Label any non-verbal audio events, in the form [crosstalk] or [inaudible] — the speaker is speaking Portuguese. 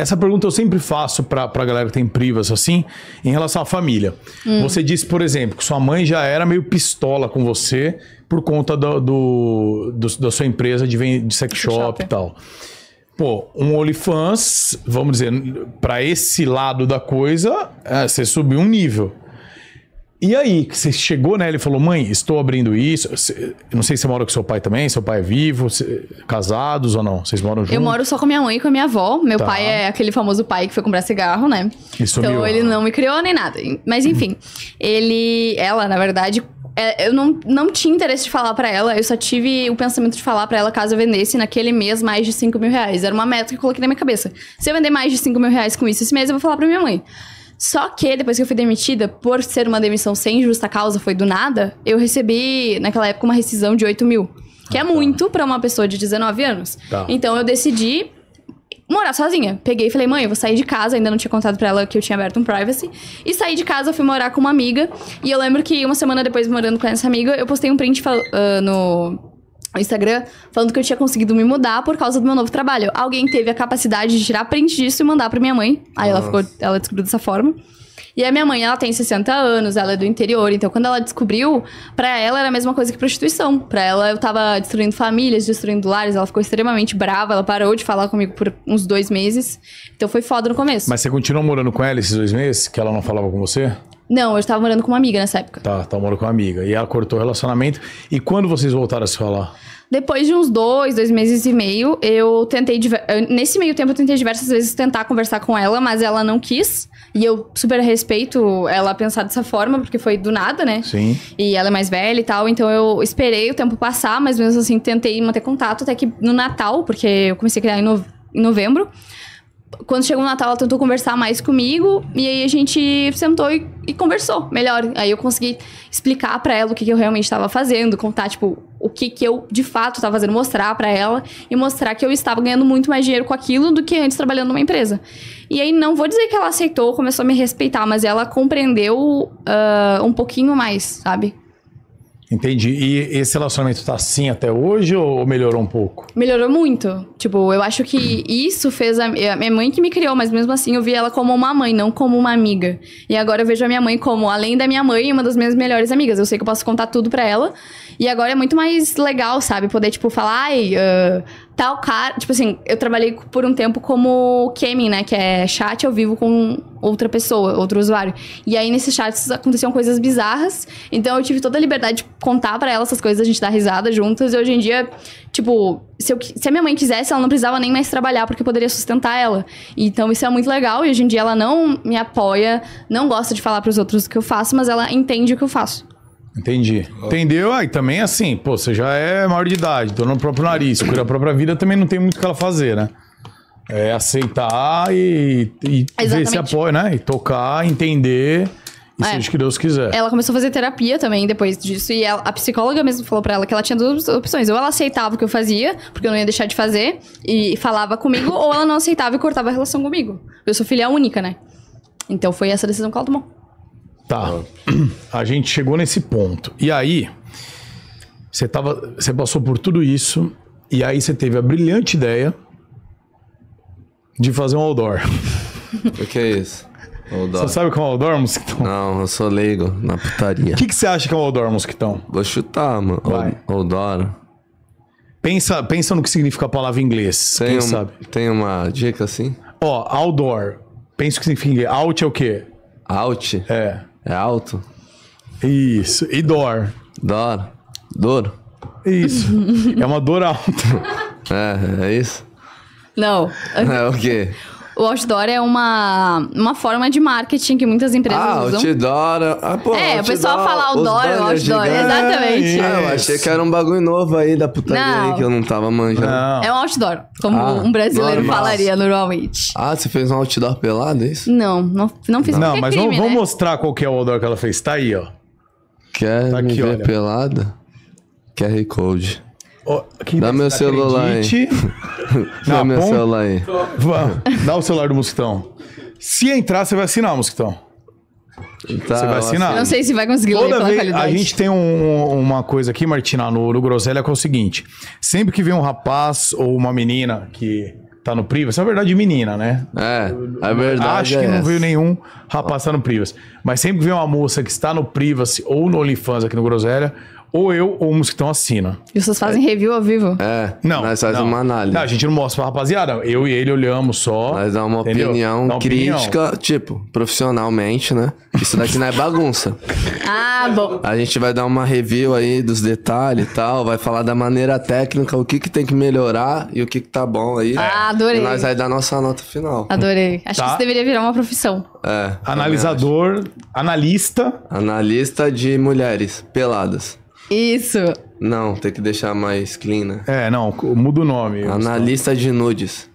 essa pergunta eu sempre faço pra, pra galera que tem privas assim, em relação à família. Hum. Você disse, por exemplo, que sua mãe já era meio pistola com você por conta do, do- do- da sua empresa de, de sex shop, shop. e tal. Pô, um OnlyFans, vamos dizer, pra esse lado da coisa, é, você subiu um nível. E aí, que você chegou nela e falou, mãe, estou abrindo isso. Não sei se você mora com seu pai também, seu pai é vivo, casados ou não? Vocês moram juntos? Eu moro só com minha mãe e com a minha avó. Meu Tá. pai é aquele famoso pai que foi comprar cigarro, né? Sumiu. Então ele não me criou nem nada. Mas enfim, ele. Ela, na verdade. é, eu não, não tinha interesse de falar pra ela, eu só tive o pensamento de falar pra ela caso eu vendesse naquele mês mais de 5 mil reais. Era uma meta que eu coloquei na minha cabeça. Se eu vender mais de 5 mil reais com isso esse mês, eu vou falar pra minha mãe. Só que depois que eu fui demitida, por ser uma demissão sem justa causa, foi do nada, eu recebi naquela época uma rescisão de 8 mil. Que é muito pra uma pessoa de 19 anos. Tá. Então eu decidi morar sozinha. Peguei e falei, mãe, eu vou sair de casa. Ainda não tinha contado pra ela que eu tinha aberto um privacy. E saí de casa, fui morar com uma amiga. E eu lembro que uma semana depois, morando com essa amiga, eu postei um print ah, no Instagram falando que eu tinha conseguido me mudar por causa do meu novo trabalho. Alguém teve a capacidade de tirar print disso e mandar pra minha mãe. Aí ela ficou, ela descobriu dessa forma. E a minha mãe, ela tem 60 anos, ela é do interior, então quando ela descobriu, pra ela era a mesma coisa que prostituição. Pra ela eu tava destruindo famílias, destruindo lares, ela ficou extremamente brava, ela parou de falar comigo por uns dois meses. Então foi foda no começo. Mas você continuou morando com ela esses dois meses? Que ela não falava com você? Não, eu tava morando com uma amiga nessa época. Tá, tá morando com uma amiga. E ela cortou o relacionamento. E quando vocês voltaram a se falar? Depois de uns dois, dois meses e meio, eu tentei. eu- Nesse meio tempo, eu tentei diversas vezes tentar conversar com ela, mas ela não quis. E eu super respeito ela pensar dessa forma, porque foi do nada, né? Sim. E ela é mais velha e tal, então eu esperei o tempo passar, mas mesmo assim tentei manter contato até que no Natal, porque eu comecei a criar em, no- em novembro. Quando chegou o Natal, ela tentou conversar mais comigo, e aí a gente sentou e, e conversou melhor. Aí eu consegui explicar pra ela o que, que eu realmente estava fazendo, contar, tipo, o que, que eu de fato estava fazendo, mostrar pra ela e mostrar que eu estava ganhando muito mais dinheiro com aquilo do que antes trabalhando numa empresa. E aí não vou dizer que ela aceitou, começou a me respeitar, mas ela compreendeu ah, um pouquinho mais, sabe? Entendi. E esse relacionamento tá assim até hoje ou melhorou um pouco? Melhorou muito. Tipo, eu acho que isso fez a, a minha mãe que me criou, mas mesmo assim eu vi ela como uma mãe, não como uma amiga. E agora eu vejo a minha mãe como, além da minha mãe, uma das minhas melhores amigas. Eu sei que eu posso contar tudo pra ela. E agora é muito mais legal, sabe? Poder, tipo, falar, ai, ah, tal cara. Tipo assim, eu trabalhei por um tempo como Kemi, né? Que é chat ao vivo com outra pessoa, outro usuário. E aí nesses chats aconteciam coisas bizarras. Então eu tive toda a liberdade de contar pra ela essas coisas, a gente dar risada juntas. E hoje em dia, tipo, se, eu se a minha mãe quisesse, ela não precisava nem mais trabalhar, porque eu poderia sustentar ela. Então isso é muito legal. E hoje em dia ela não me apoia, não gosta de falar pros outros o que eu faço, mas ela entende o que eu faço. Entendi. Entendeu? Aí também assim, pô, você já é maior de idade, dona do próprio nariz, cuida da própria vida, também não tem muito o que ela fazer, né? É aceitar e, e ver esse apoio, né? E tocar, entender e É. seja o que Deus quiser. Ela começou a fazer terapia também depois disso. E ela- a psicóloga mesmo falou pra ela que ela tinha duas opções. Ou ela aceitava o que eu fazia, porque eu não ia deixar de fazer, e falava comigo, ou ela não aceitava e cortava a relação comigo. Eu sou filha única, né? Então foi essa decisão que ela tomou. Tá. [clears throat] A gente chegou nesse ponto. E aí, você tava, você passou por tudo isso e aí você teve a brilhante ideia de fazer um outdoor. [laughs] O que é isso? Hold Você sabe o que é um outdoor, mosquitão? Não, eu sou leigo na putaria. O que, que você acha que é um outdoor, mosquitão? Vou chutar, mano. Vai. Odora. Pensa, pensa no que significa a palavra em inglês. Tem, Quem um- sabe? tem uma dica assim? Ó, outdoor. Pensa o que significa em inglês. Out é o quê? Out? É. É alto? Isso. E door. Dor? Dor? Isso. [laughs] é uma dor alta. É, é isso? Não. É [laughs] o quê? O outdoor é uma, uma forma de marketing que muitas empresas Ah, usam. outdoor. Ah, pô, É, o pessoal outdoor, fala outdoor, outdoor. Exatamente. Ah, eu achei que era um bagulho novo aí da putaria Não. aí que eu não tava manjando. Não. É um outdoor, como Ah, um brasileiro normal. falaria normalmente. Ah, você fez um outdoor pelado, é isso? Não, não, não fiz Não, mas crime, vamos, vamos né? mostrar qual que é o outdoor que ela fez. Tá aí, ó. Quer Tá me aqui, ver olha. pelada? QR Code. Dá meu celular aí. [laughs] Dá Não, meu celular aí. Vamos, dá o celular do Mosquitão. Se entrar, você vai assinar, Mosquitão. Tá, Você vai eu assinar? Não sei se vai conseguir ler Toda pela vez, qualidade. a gente tem um- uma coisa aqui, Martina, no, no Groselha, que é o seguinte: sempre que vem um rapaz ou uma menina que tá no Privas, na verdade menina, né? É, a verdade Acho que é não essa. veio nenhum rapaz tá no Privas. Mas sempre que vem uma moça que está no Privacy ou no OnlyFans aqui no Groselha, ou eu ou uns que estão assinam. E vocês fazem review ao vivo? É, Não. nós fazemos uma análise. Não, a gente não mostra pra rapaziada. Eu e ele olhamos só. Nós dá uma entendeu? opinião Dá uma opinião. crítica, tipo, profissionalmente, né? Isso daqui não é bagunça. [laughs] Ah, bom. A gente vai dar uma review aí dos detalhes e tal, vai falar da maneira técnica, o que que tem que melhorar e o que que tá bom aí. Ah, adorei. E nós vai dar nossa nota final. Adorei. Acho Tá. que isso deveria virar uma profissão. É. Analisador, analista. Analista de mulheres peladas. Isso. Não, tem que deixar mais clean, né? É, não, muda o nome. Analista de nudes.